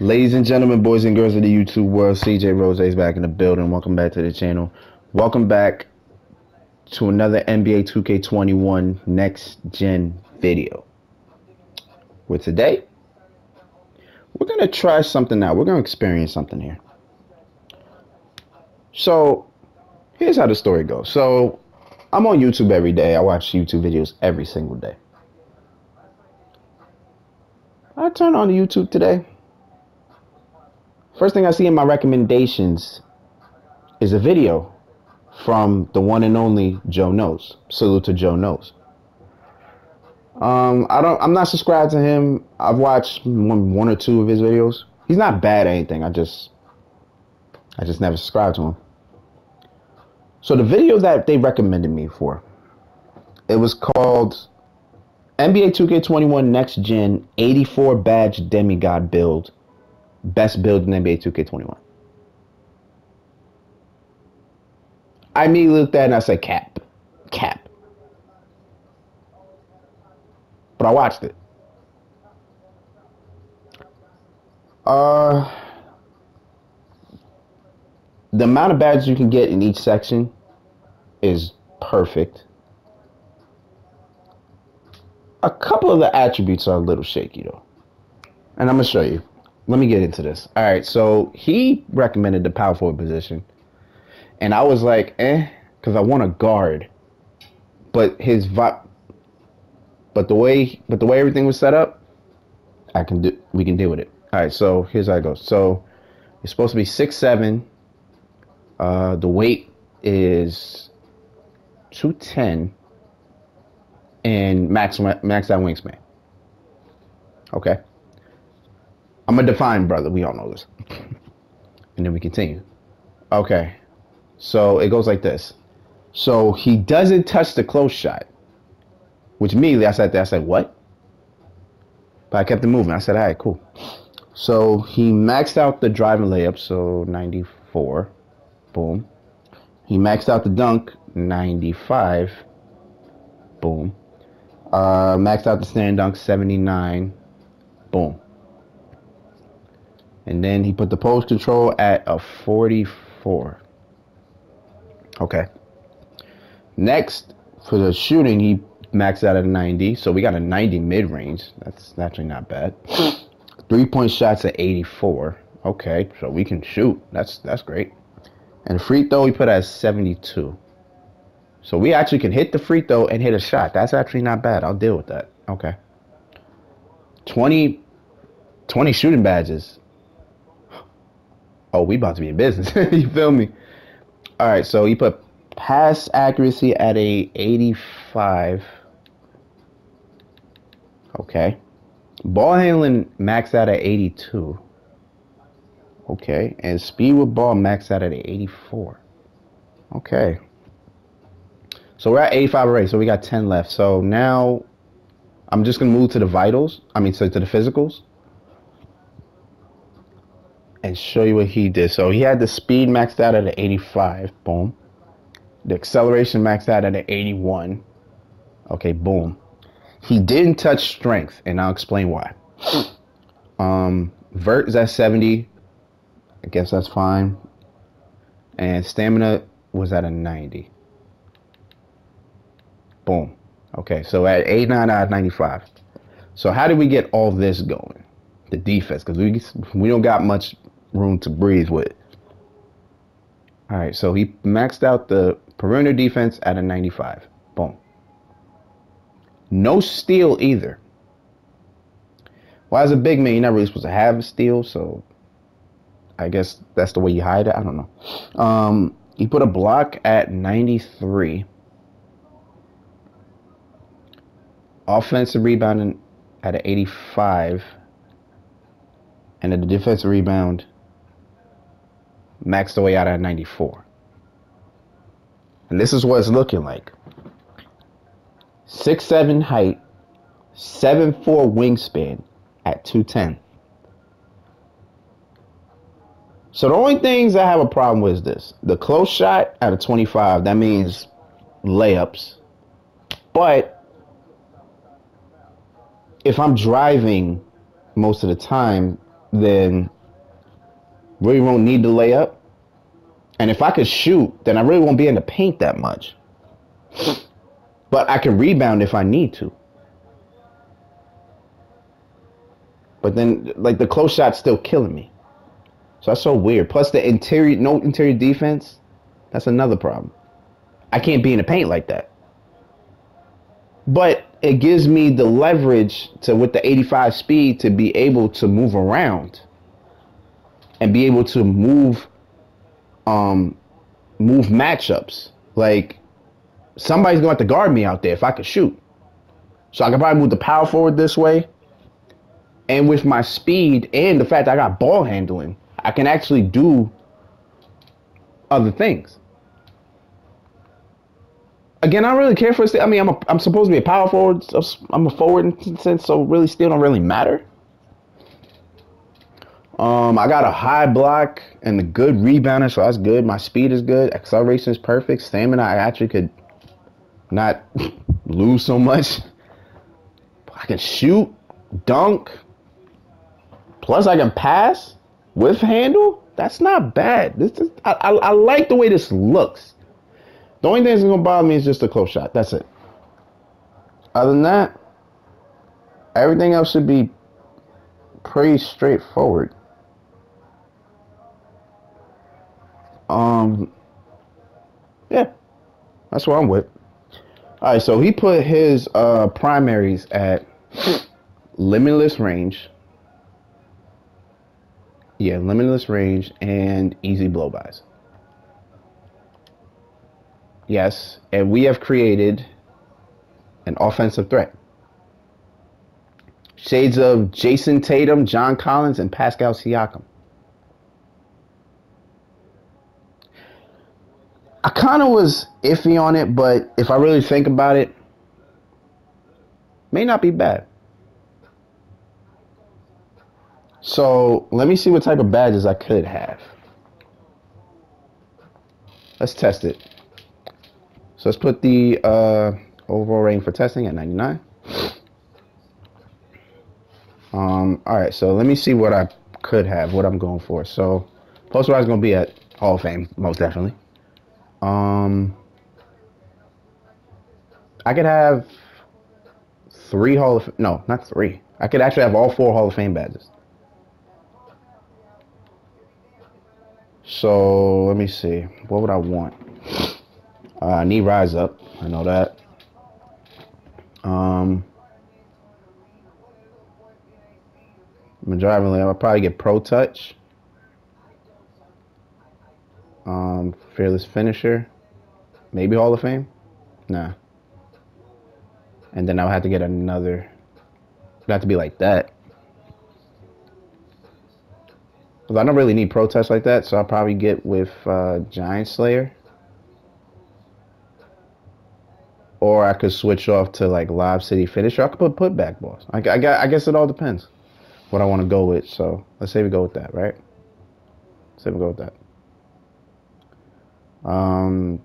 Ladies and gentlemen, boys and girls of the YouTube world, CJ Rozay is back in the building. Welcome back to the channel. Welcome back to another NBA 2K21 next gen video. With today, we're going to try something out. We're going to experience something here. So, here's how the story goes. So, I'm on YouTube every day. I watch YouTube videos every single day. I turn on YouTube today. First thing I see in my recommendations is a video from the one and only Joe Knows. Salute to Joe Knows. Um, I don't. I'm not subscribed to him. I've watched one, one or two of his videos. He's not bad at anything. I just, I just never subscribed to him. So the video that they recommended me for, it was called NBA 2K21 Next Gen 84 Badge Demigod Build, Best Build in NBA 2K21. I immediately looked at it and I said, cap. Cap. But I watched it. Uh, the amount of badges you can get in each section is perfect. A couple of the attributes are a little shaky though. And I'm going to show you. Let me get into this. All right, so he recommended the power forward position and I was like, eh, because I want a guard. But his vi- but the way but the way everything was set up, I can do we can deal with it. All right, so here's how it goes. So it's supposed to be six seven. Uh, the weight is two ten, and max max that wingspan. Okay. I'm a defined brother. We all know this. and then we continue. Okay. So it goes like this. So he doesn't touch the close shot, which immediately I said I said what? But I kept it moving. I said, all right, cool. So he maxed out the driving layup, so 94. Boom. He maxed out the dunk, 95. Boom. Uh, maxed out the stand dunk, 79. Boom. And then he put the post control at a 44. Okay. Next, for the shooting, he maxed out at a 90. So we got a 90 mid range. That's actually not bad. Three point shots at 84. Okay, so we can shoot. That's that's great. And free throw, we put at 72. So we actually can hit the free throw and hit a shot. That's actually not bad. I'll deal with that. Okay. 20, 20 shooting badges. Oh, we about to be in business. you feel me? All right, so he put pass accuracy at a 85. Okay. Ball handling maxed out at 82. Okay. And speed with ball maxed out at 84. Okay. So we're at 85 already. So we got 10 left. So now I'm just going to move to the vitals. I mean, so to the physicals and show you what he did. So he had the speed maxed out at an 85. Boom. The acceleration maxed out at an 81. Okay, boom. He didn't touch strength, and I'll explain why. Um, vert is at 70. I guess that's fine. And stamina was at a 90. Boom. Okay, so at 89 out of 95. So how did we get all this going? The defense, because we we don't got much room to breathe with. All right, so he maxed out the perimeter defense at a 95. Boom. No steal either. Well, as a big man, you're not really supposed to have a steal, so I guess that's the way you hide it. I don't know. Um, he put a block at 93. Offensive rebounding at an 85. And the defensive rebound maxed the way out at 94. And this is what it's looking like. Six seven height, seven four wingspan at 210. So the only things I have a problem with is this. The close shot at a 25, that means layups. But if I'm driving most of the time, then really won't need to lay up. And if I could shoot, then I really won't be in the paint that much. But I can rebound if I need to. But then, like, the close shot's still killing me. So that's so weird. Plus, the interior, no interior defense, that's another problem. I can't be in the paint like that. But it gives me the leverage to, with the 85 speed, to be able to move around and be able to move um move matchups. Like somebody's going to have to guard me out there if I could shoot. So I can probably move the power forward this way. And with my speed and the fact I got ball handling, I can actually do other things. Again, I don't really care for. I mean, I'm a, I'm supposed to be a power forward. So I'm a forward in sense, so really still don't really matter. Um, I got a high block and a good rebounder, so that's good. My speed is good. Acceleration is perfect. Stamina, I actually could not lose so much. I can shoot, dunk. Plus, I can pass with handle. That's not bad. This is I, I, I like the way this looks. The only thing that's gonna bother me is just a close shot. That's it. Other than that, everything else should be pretty straightforward. Um, yeah, that's what I'm with. All right, so he put his uh, primaries at limitless range. Yeah, limitless range and easy blowbys. Yes, and we have created an offensive threat. Shades of Jayson Tatum, John Collins, and Pascal Siakam. I kind of was iffy on it, but if I really think about it, may not be bad. So let me see what type of badges I could have. Let's test it. So let's put the uh, overall rating for testing at 99. Um, all right, so let me see what I could have, what I'm going for. So Posterize is going to be at Hall of Fame, most definitely. Um, I could have three Hall of no, not three. I could actually have all four Hall of Fame badges. So let me see. What would I want? Uh, I need Rise Up. I know that. Um, I'm driving lane. I'll probably get Pro Touch. Um, fearless finisher, maybe Hall of Fame. Nah. And then I'll have to get another. It'd have to be like that. Cause I don't really need Pro Touch like that, so I'll probably get with uh, Giant Slayer. Or I could switch off to like Slithery Finisher. I could put putback boss. I, I, I guess it all depends what I want to go with. So let's say we go with that, right? Let's say we go with that. Um,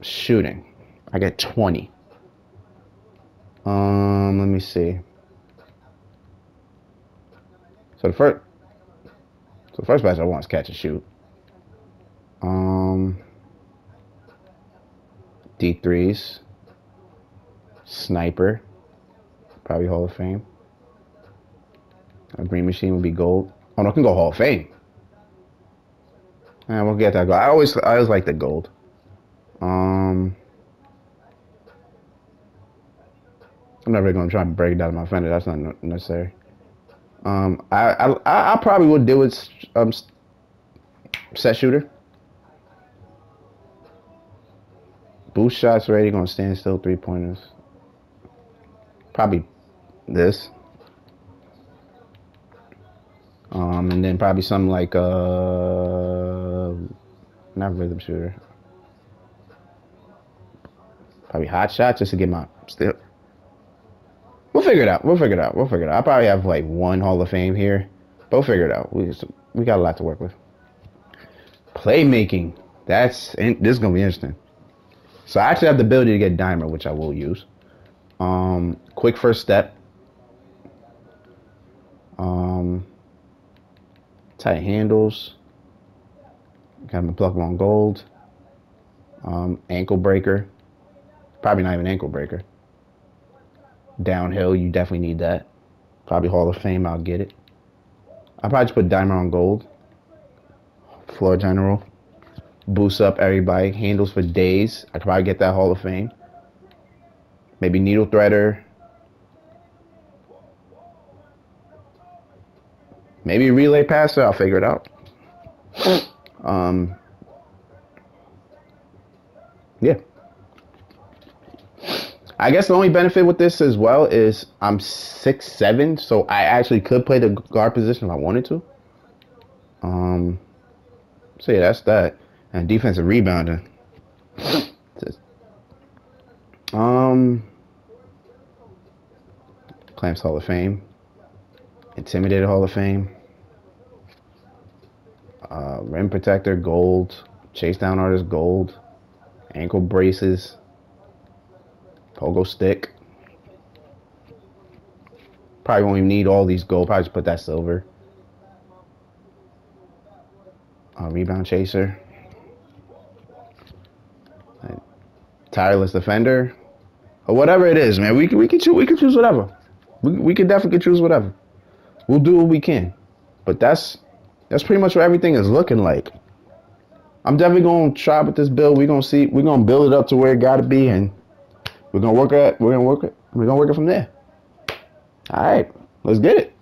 shooting. I get 20. Um, let me see. So the first, so the first badge I want is catch and shoot. Um, D3s, sniper, probably Hall of Fame. A green machine would be gold. Oh no, I can go Hall of Fame. Yeah, we'll get that gold. I always, I always like the gold. Um, I'm never gonna try and break it down to my fender. That's not necessary. Um, I, I, I probably would do it. Um, set shooter. Boost shots ready. Gonna stand still. Three pointers. Probably this. Um, and then probably something like uh, not rhythm shooter. Probably hot shot just to get my still. We'll figure it out. We'll figure it out. We'll figure it out. I probably have like one Hall of Fame here, but we'll figure it out. We just, we got a lot to work with. Playmaking. That's this is gonna be interesting. So I actually have the ability to get dimer, which I will use. Um, quick first step. Um, Tight handles. Got him a pluck on gold. Um, ankle breaker. Probably not even ankle breaker. Downhill, you definitely need that. Probably Hall of Fame, I'll get it. I'll probably just put diamond on gold. Floor general. Boosts up everybody. Handles for days. I could probably get that Hall of Fame. Maybe needle threader. Maybe relay passer. I'll figure it out. Um, yeah. I guess the only benefit with this as well is I'm six seven, so I actually could play the guard position if I wanted to. Um, so yeah, that's that. And defensive rebounding. um, Clamps Hall of Fame, Intimidated Hall of Fame, uh, Rim Protector Gold, Chase Down Artist Gold, Ankle Braces. Pogo stick. Probably won't even need all these gold. Probably just put that silver. Uh, rebound chaser. tireless defender. Or whatever it is, man. We can we can choose we can choose whatever. We we can definitely choose whatever. We'll do what we can. But that's that's pretty much what everything is looking like. I'm definitely gonna try with this build. We're gonna see we're gonna build it up to where it gotta be and we're gonna work it. We're gonna work it. We're gonna work it from there. All right, let's get it.